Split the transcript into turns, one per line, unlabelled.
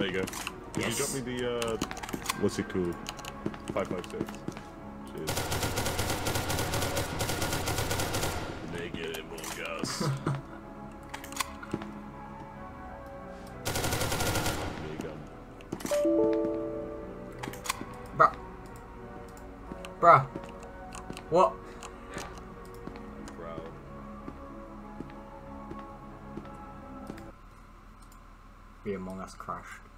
There you go. Can
Yes.
you drop me the, uh, what's it called? 556. Cheers. Naked Among Us. Minigun.
Bruh. Bruh. What?
Proud.
The Among Us crashed.